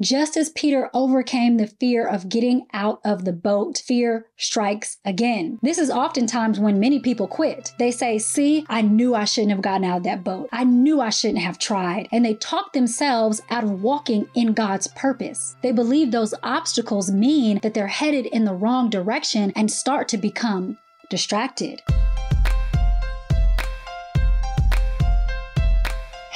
Just as Peter overcame the fear of getting out of the boat, fear strikes again. This is oftentimes when many people quit. They say, See, I knew I shouldn't have gotten out of that boat. I knew I shouldn't have tried. And they talk themselves out of walking in God's purpose. They believe those obstacles mean that they're headed in the wrong direction and start to become distracted.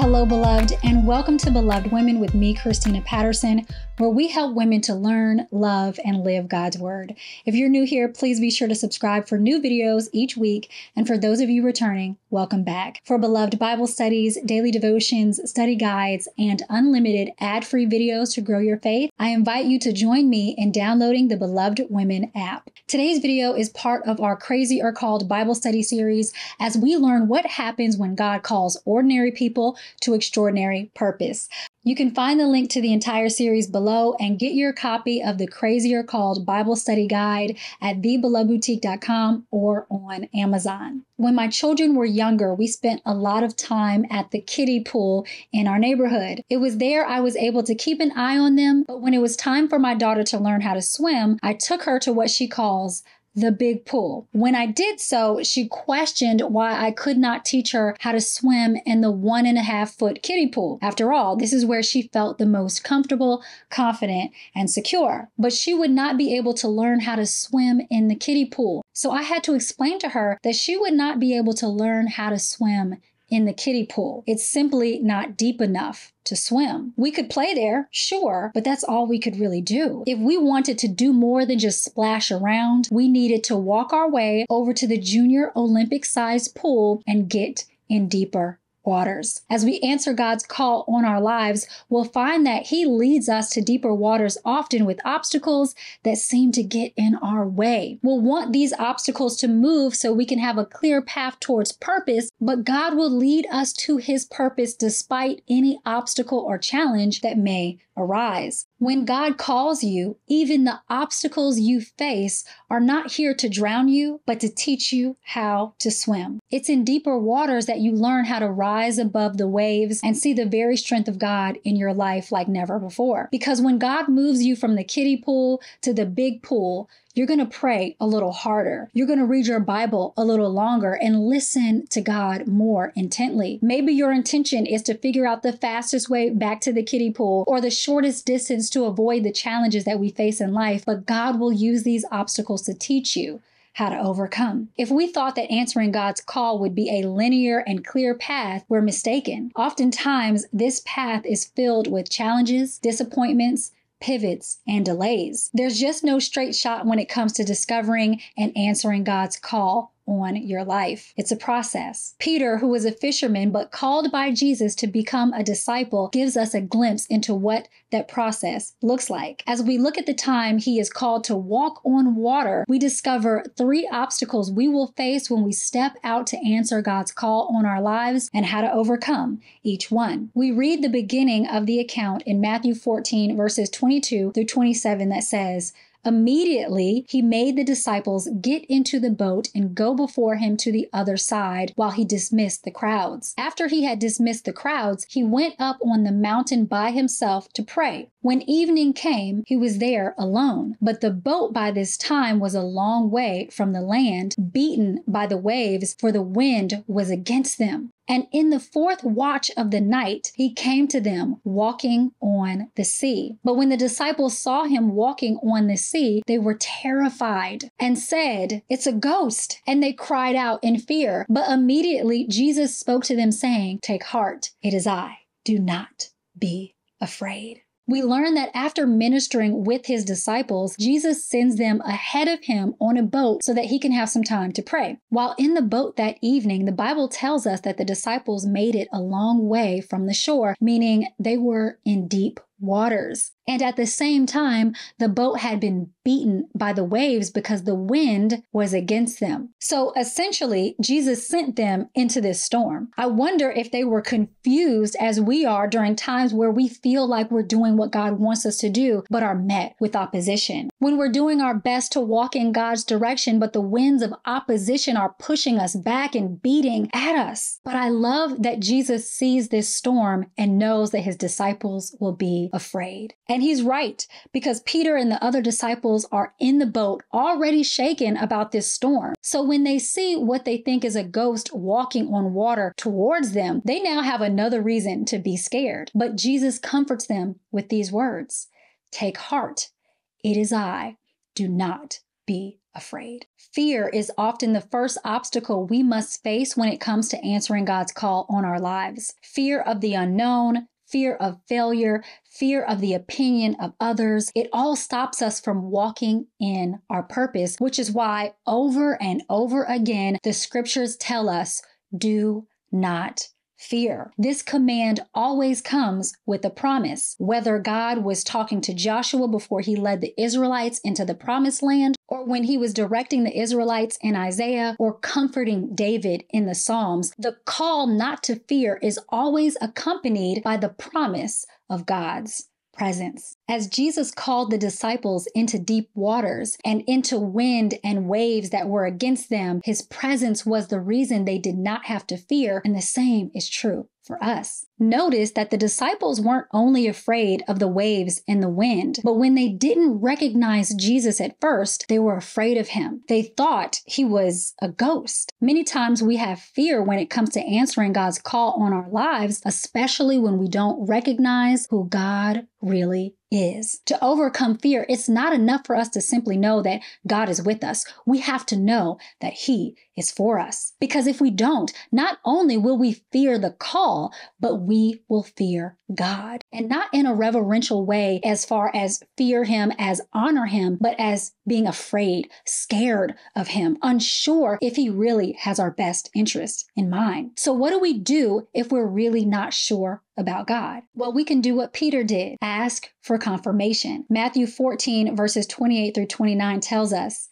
Hello, beloved, and welcome to Beloved Women with me, Christina Patterson, where we help women to learn, love, and live God's Word. If you're new here, please be sure to subscribe for new videos each week. And for those of you returning, welcome back. For beloved Bible studies, daily devotions, study guides, and unlimited ad free videos to grow your faith, I invite you to join me in downloading the Beloved Women app. Today's video is part of our Crazy or Called Bible study series as we learn what happens when God calls ordinary people to extraordinary purpose. You can find the link to the entire series below and get your copy of the Crazy or Called Bible Study Guide at thebelovedboutique.com or on Amazon. When my children were younger, we spent a lot of time at the kiddie pool in our neighborhood. It was there I was able to keep an eye on them, but when it was time for my daughter to learn how to swim, I took her to what she calls the big pool. When I did so, she questioned why I could not teach her how to swim in the one and a half foot kiddie pool. After all, this is where she felt the most comfortable, confident, and secure. But she would not be able to learn how to swim in the kiddie pool. So I had to explain to her that she would not be able to learn how to swim in the kiddie pool. It's simply not deep enough to swim. We could play there, sure, but that's all we could really do. If we wanted to do more than just splash around, we needed to walk our way over to the junior Olympic sized pool and get in deeper waters. As we answer God's call on our lives, we'll find that He leads us to deeper waters, often with obstacles that seem to get in our way. We'll want these obstacles to move so we can have a clear path towards purpose, but God will lead us to His purpose despite any obstacle or challenge that may arise. When God calls you, even the obstacles you face are not here to drown you, but to teach you how to swim. It's in deeper waters that you learn how to rise above the waves and see the very strength of God in your life like never before. Because when God moves you from the kiddie pool to the big pool, you're going to pray a little harder. You're going to read your Bible a little longer and listen to God more intently. Maybe your intention is to figure out the fastest way back to the kiddie pool or the shortest distance to avoid the challenges that we face in life, but God will use these obstacles to teach you how to overcome. If we thought that answering God's call would be a linear and clear path, we're mistaken. Oftentimes, this path is filled with challenges, disappointments, pivots, and delays. There's just no straight shot when it comes to discovering and answering God's call on your life. It's a process. Peter, who was a fisherman but called by Jesus to become a disciple, gives us a glimpse into what that process looks like. As we look at the time he is called to walk on water, we discover three obstacles we will face when we step out to answer God's call on our lives and how to overcome each one. We read the beginning of the account in Matthew 14, verses 22 through 27 that says, Immediately, he made the disciples get into the boat and go before him to the other side while he dismissed the crowds. After he had dismissed the crowds, he went up on the mountain by himself to pray. When evening came, he was there alone. But the boat by this time was a long way from the land, beaten by the waves, for the wind was against them. And in the fourth watch of the night, he came to them walking on the sea. But when the disciples saw him walking on the sea, they were terrified and said, It's a ghost. And they cried out in fear. But immediately Jesus spoke to them, saying, Take heart, it is I. Do not be afraid we learn that after ministering with his disciples, Jesus sends them ahead of him on a boat so that he can have some time to pray. While in the boat that evening, the Bible tells us that the disciples made it a long way from the shore, meaning they were in deep waters. And at the same time, the boat had been beaten by the waves because the wind was against them. So essentially, Jesus sent them into this storm. I wonder if they were confused as we are during times where we feel like we're doing what God wants us to do, but are met with opposition. When we're doing our best to walk in God's direction, but the winds of opposition are pushing us back and beating at us. But I love that Jesus sees this storm and knows that his disciples will be afraid. And he's right, because Peter and the other disciples are in the boat already shaken about this storm. So when they see what they think is a ghost walking on water towards them, they now have another reason to be scared. But Jesus comforts them with these words Take heart, it is I. Do not be afraid. Fear is often the first obstacle we must face when it comes to answering God's call on our lives. Fear of the unknown, fear of failure, fear of the opinion of others. It all stops us from walking in our purpose, which is why over and over again the scriptures tell us do not fear. This command always comes with a promise. Whether God was talking to Joshua before he led the Israelites into the promised land, or when he was directing the Israelites in Isaiah, or comforting David in the Psalms, the call not to fear is always accompanied by the promise of God's presence. As Jesus called the disciples into deep waters and into wind and waves that were against them, his presence was the reason they did not have to fear, and the same is true for us. Notice that the disciples weren't only afraid of the waves and the wind, but when they didn't recognize Jesus at first, they were afraid of him. They thought he was a ghost. Many times we have fear when it comes to answering God's call on our lives, especially when we don't recognize who God really is. To overcome fear, it's not enough for us to simply know that God is with us. We have to know that He is for us. Because if we don't, not only will we fear the call, but we will fear God. And not in a reverential way as far as fear Him, as honor Him, but as being afraid, scared of Him, unsure if He really has our best interest in mind. So, what do we do if we're really not sure about God? Well, we can do what Peter did ask for confirmation. Matthew 14, verses 28 through 29 tells us,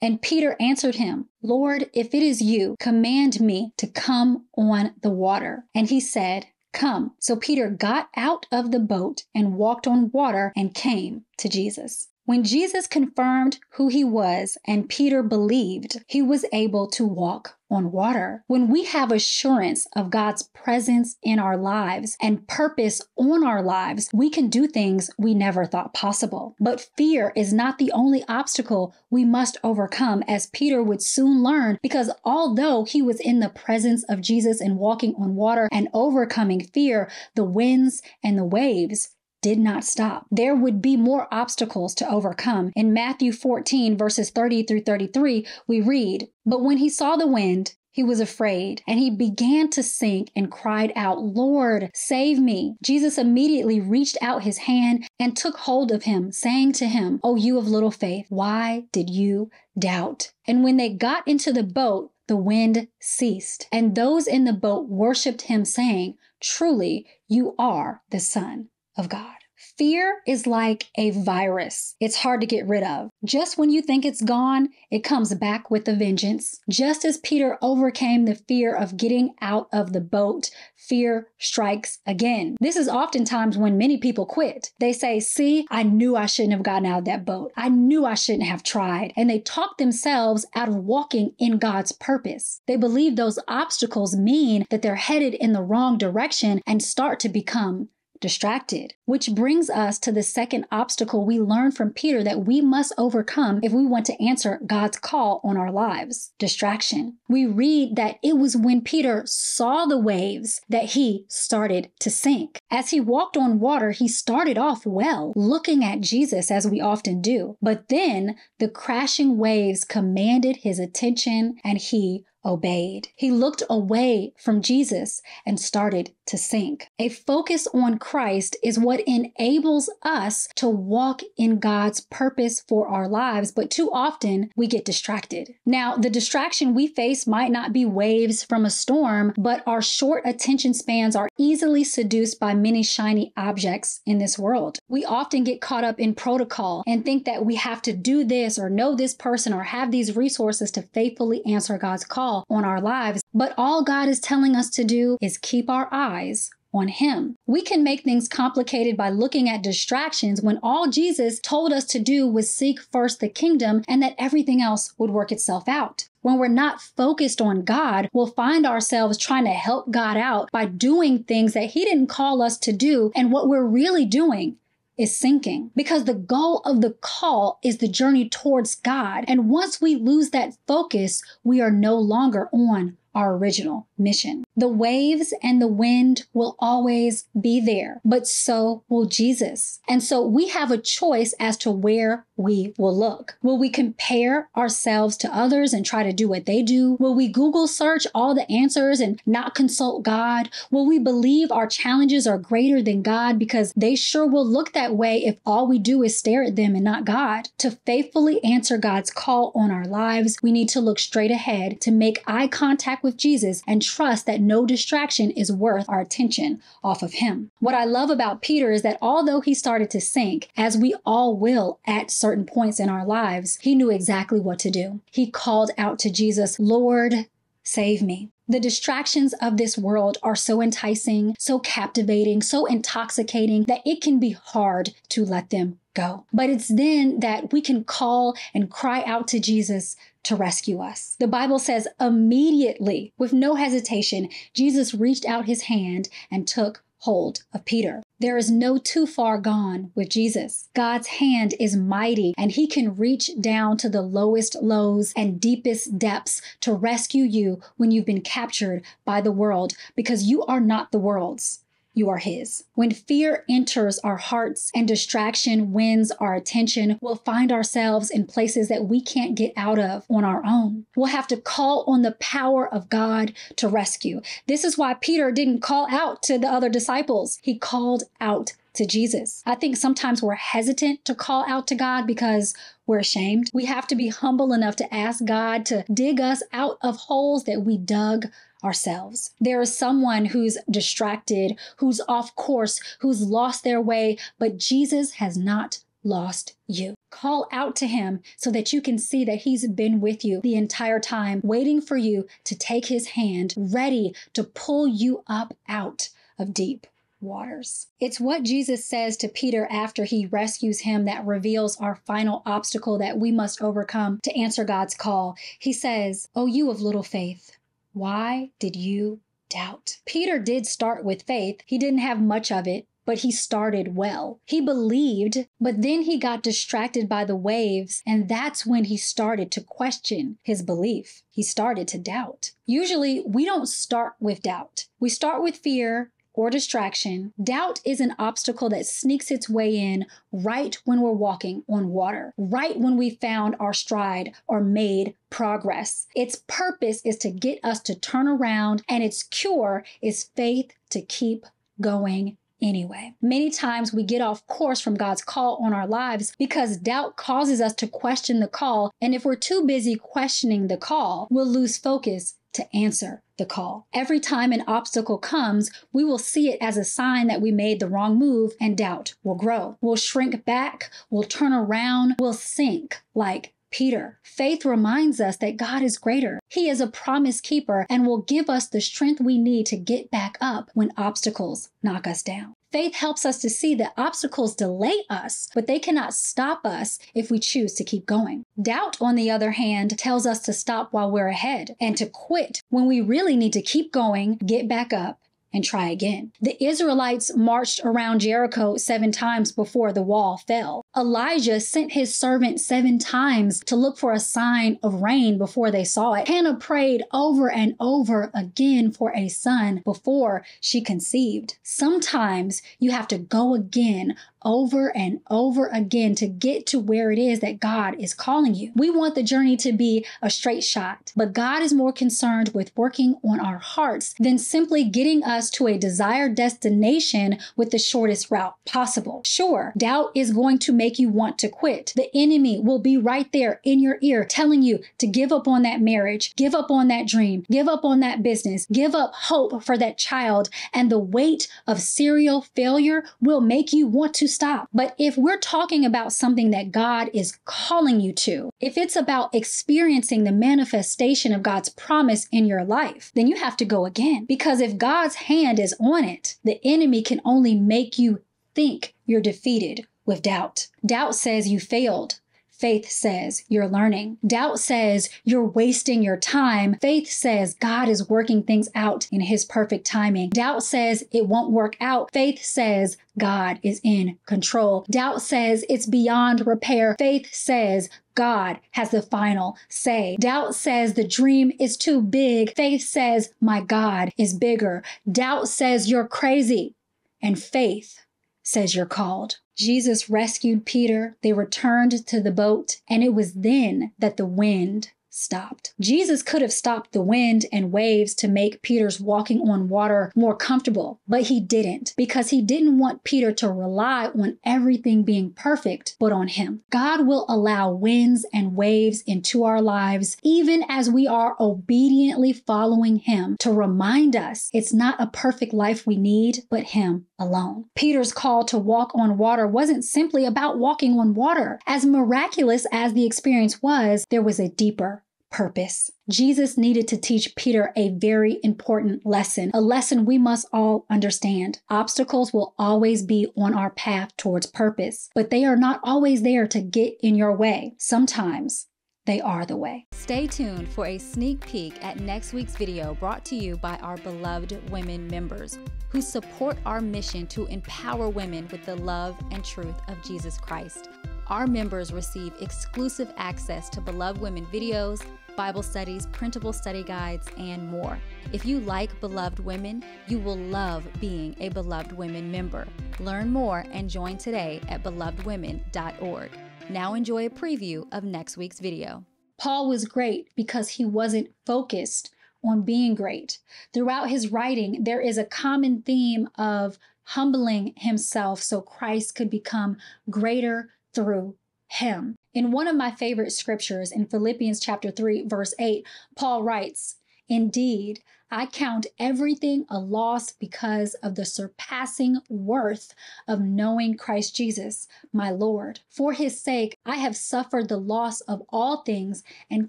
and Peter answered him, Lord, if it is you, command me to come on the water. And he said, Come. So Peter got out of the boat and walked on water and came to Jesus. When Jesus confirmed who he was and Peter believed, he was able to walk on water. When we have assurance of God's presence in our lives and purpose on our lives, we can do things we never thought possible. But fear is not the only obstacle we must overcome, as Peter would soon learn, because although he was in the presence of Jesus and walking on water and overcoming fear, the winds and the waves did not stop. There would be more obstacles to overcome. In Matthew 14, verses 30 through 33, we read, But when he saw the wind, he was afraid and he began to sink and cried out, Lord, save me. Jesus immediately reached out his hand and took hold of him, saying to him, O you of little faith, why did you doubt? And when they got into the boat, the wind ceased, and those in the boat worshiped him, saying, Truly, you are the Son of God. Fear is like a virus. It's hard to get rid of. Just when you think it's gone, it comes back with a vengeance. Just as Peter overcame the fear of getting out of the boat, fear strikes again. This is oftentimes when many people quit. They say, See, I knew I shouldn't have gotten out of that boat. I knew I shouldn't have tried. And they talk themselves out of walking in God's purpose. They believe those obstacles mean that they're headed in the wrong direction and start to become distracted. Which brings us to the second obstacle we learn from Peter that we must overcome if we want to answer God's call on our lives distraction. We read that it was when Peter saw the waves that he started to sink. As he walked on water, he started off well, looking at Jesus as we often do. But then the crashing waves commanded his attention and he obeyed. He looked away from Jesus and started to sink. A focus on Christ is what enables us to walk in God's purpose for our lives, but too often we get distracted. Now, the distraction we face might not be waves from a storm, but our short attention spans are easily seduced by many shiny objects in this world. We often get caught up in protocol and think that we have to do this or know this person or have these resources to faithfully answer God's call on our lives. But all God is telling us to do is keep our eyes on Him. We can make things complicated by looking at distractions when all Jesus told us to do was seek first the kingdom and that everything else would work itself out. When we're not focused on God, we'll find ourselves trying to help God out by doing things that He didn't call us to do. And what we're really doing is sinking because the goal of the call is the journey towards God. And once we lose that focus, we are no longer on our original mission. The waves and the wind will always be there, but so will Jesus. And so we have a choice as to where we will look. Will we compare ourselves to others and try to do what they do? Will we Google search all the answers and not consult God? Will we believe our challenges are greater than God because they sure will look that way if all we do is stare at them and not God? To faithfully answer God's call on our lives, we need to look straight ahead to make eye contact with Jesus and trust that no distraction is worth our attention off of him. What I love about Peter is that although he started to sink, as we all will at certain points in our lives, he knew exactly what to do. He called out to Jesus, Lord, save me. The distractions of this world are so enticing, so captivating, so intoxicating that it can be hard to let them go. But it's then that we can call and cry out to Jesus to rescue us. The Bible says, immediately, with no hesitation, Jesus reached out his hand and took hold of Peter. There is no too far gone with Jesus. God's hand is mighty and he can reach down to the lowest lows and deepest depths to rescue you when you've been captured by the world because you are not the world's you are His. When fear enters our hearts and distraction wins our attention, we'll find ourselves in places that we can't get out of on our own. We'll have to call on the power of God to rescue. This is why Peter didn't call out to the other disciples, he called out to Jesus. I think sometimes we're hesitant to call out to God because we're ashamed. We have to be humble enough to ask God to dig us out of holes that we dug ourselves. There is someone who's distracted, who's off course, who's lost their way, but Jesus has not lost you. Call out to him so that you can see that he's been with you the entire time, waiting for you to take his hand, ready to pull you up out of deep waters. It's what Jesus says to Peter after he rescues him that reveals our final obstacle that we must overcome to answer God's call. He says, Oh, you of little faith. Why did you doubt? Peter did start with faith. He didn't have much of it, but he started well. He believed, but then he got distracted by the waves, and that's when he started to question his belief. He started to doubt. Usually, we don't start with doubt. We start with fear or distraction, doubt is an obstacle that sneaks its way in right when we're walking on water, right when we found our stride or made progress. Its purpose is to get us to turn around, and its cure is faith to keep going anyway. Many times we get off course from God's call on our lives because doubt causes us to question the call. And if we're too busy questioning the call, we'll lose focus to answer the call. Every time an obstacle comes, we will see it as a sign that we made the wrong move and doubt will grow. We'll shrink back, we'll turn around, we'll sink like Peter. Faith reminds us that God is greater. He is a promise keeper and will give us the strength we need to get back up when obstacles knock us down. Faith helps us to see that obstacles delay us, but they cannot stop us if we choose to keep going. Doubt, on the other hand, tells us to stop while we're ahead and to quit when we really need to keep going, get back up, and try again. The Israelites marched around Jericho seven times before the wall fell. Elijah sent his servant seven times to look for a sign of rain before they saw it. Hannah prayed over and over again for a son before she conceived. Sometimes you have to go again over and over again to get to where it is that God is calling you. We want the journey to be a straight shot, but God is more concerned with working on our hearts than simply getting us to a desired destination with the shortest route possible. Sure, doubt is going to make you want to quit. The enemy will be right there in your ear telling you to give up on that marriage, give up on that dream, give up on that business, give up hope for that child, and the weight of serial failure will make you want to stop. But if we're talking about something that God is calling you to, if it's about experiencing the manifestation of God's promise in your life, then you have to go again. Because if God's hand is on it, the enemy can only make you think you're defeated with doubt. Doubt says you failed. Faith says you're learning. Doubt says you're wasting your time. Faith says God is working things out in his perfect timing. Doubt says it won't work out. Faith says God is in control. Doubt says it's beyond repair. Faith says God has the final say. Doubt says the dream is too big. Faith says my God is bigger. Doubt says you're crazy. And faith says you're called. Jesus rescued Peter. They returned to the boat, and it was then that the wind stopped. Jesus could have stopped the wind and waves to make Peter's walking on water more comfortable, but he didn't because he didn't want Peter to rely on everything being perfect, but on him. God will allow winds and waves into our lives, even as we are obediently following him to remind us it's not a perfect life we need, but him alone. Peter's call to walk on water wasn't simply about walking on water. As miraculous as the experience was, there was a deeper purpose. Jesus needed to teach Peter a very important lesson, a lesson we must all understand. Obstacles will always be on our path towards purpose, but they are not always there to get in your way. Sometimes they are the way. Stay tuned for a sneak peek at next week's video brought to you by our beloved women members who support our mission to empower women with the love and truth of Jesus Christ. Our members receive exclusive access to Beloved Women videos, Bible studies, printable study guides, and more. If you like Beloved Women, you will love being a Beloved Women member. Learn more and join today at belovedwomen.org. Now enjoy a preview of next week's video. Paul was great because he wasn't focused on being great. Throughout his writing, there is a common theme of humbling himself so Christ could become greater through him. In one of my favorite scriptures in Philippians chapter 3 verse 8, Paul writes, "Indeed, I count everything a loss because of the surpassing worth of knowing Christ Jesus, my Lord. For his sake, I have suffered the loss of all things and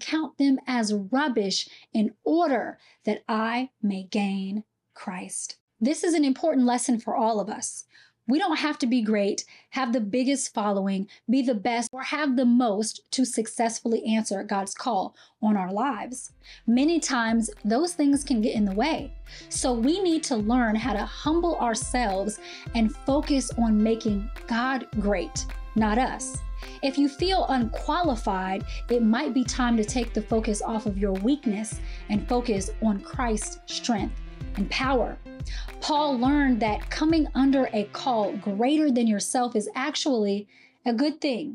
count them as rubbish in order that I may gain Christ. This is an important lesson for all of us. We don't have to be great, have the biggest following, be the best, or have the most to successfully answer God's call on our lives. Many times, those things can get in the way. So, we need to learn how to humble ourselves and focus on making God great, not us. If you feel unqualified, it might be time to take the focus off of your weakness and focus on Christ's strength and power. Paul learned that coming under a call greater than yourself is actually a good thing.